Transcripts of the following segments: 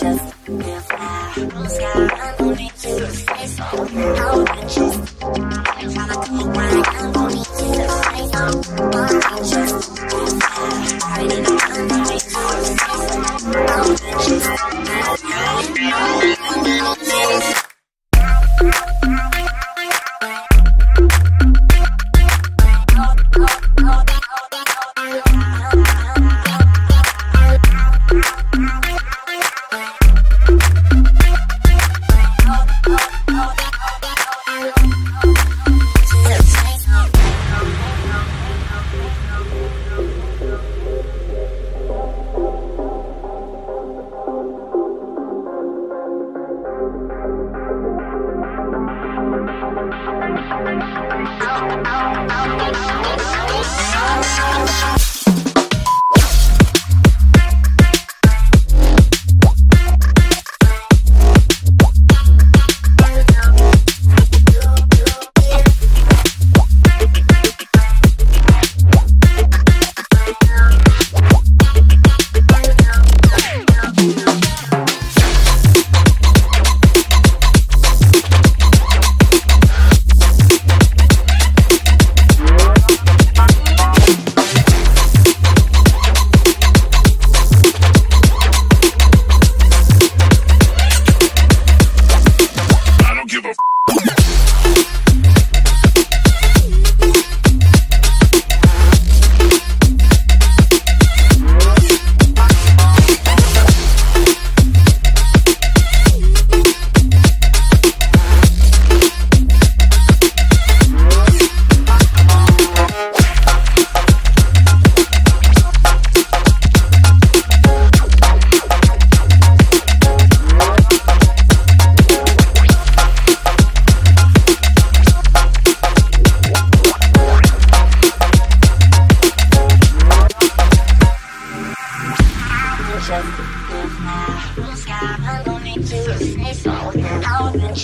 just feel fly. Blue sky underneath you, say so. I'm just trying to down.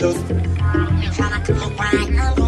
you.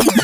you